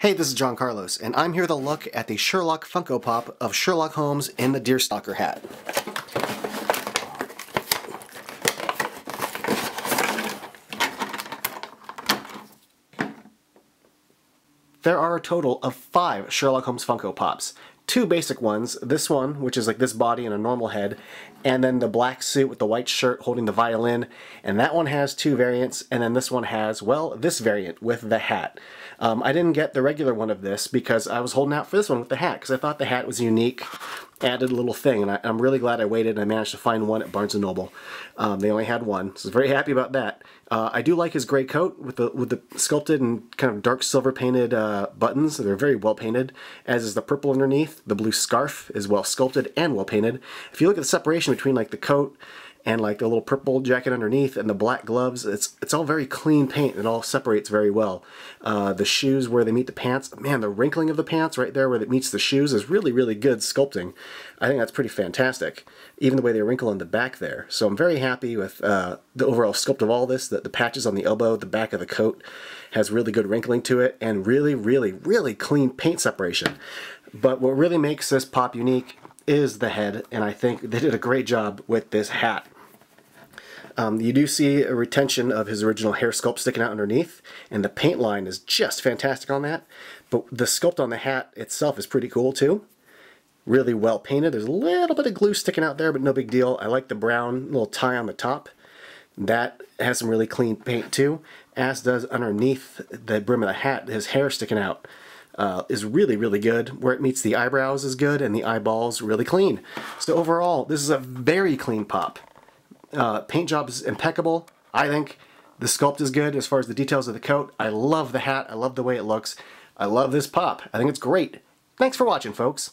Hey, this is John Carlos, and I'm here to look at the Sherlock Funko Pop of Sherlock Holmes in the Deerstalker hat. There are a total of five Sherlock Holmes Funko Pops. Two basic ones, this one, which is like this body and a normal head, and then the black suit with the white shirt holding the violin, and that one has two variants, and then this one has, well, this variant with the hat. Um, I didn't get the regular one of this because I was holding out for this one with the hat because I thought the hat was unique, added little thing, and I, am really glad I waited and I managed to find one at Barnes & Noble. Um, they only had one, so I was very happy about that. Uh, I do like his gray coat with the with the sculpted and kind of dark silver painted uh, buttons. They're very well painted, as is the purple underneath. The blue scarf is well sculpted and well painted. If you look at the separation between like the coat and like the little purple jacket underneath and the black gloves. It's it's all very clean paint. It all separates very well. Uh, the shoes where they meet the pants, man, the wrinkling of the pants right there where it meets the shoes is really, really good sculpting. I think that's pretty fantastic. Even the way they wrinkle in the back there. So I'm very happy with uh, the overall sculpt of all this. The, the patches on the elbow, the back of the coat has really good wrinkling to it and really, really, really clean paint separation. But what really makes this pop unique is the head, and I think they did a great job with this hat. Um, you do see a retention of his original hair sculpt sticking out underneath, and the paint line is just fantastic on that. But the sculpt on the hat itself is pretty cool too. Really well painted. There's a little bit of glue sticking out there, but no big deal. I like the brown little tie on the top. That has some really clean paint too, as does underneath the brim of the hat, his hair sticking out uh, is really, really good. Where it meets the eyebrows is good, and the eyeballs really clean. So overall, this is a very clean pop. Uh, paint job is impeccable, I think. The sculpt is good as far as the details of the coat. I love the hat. I love the way it looks. I love this pop. I think it's great. Thanks for watching, folks.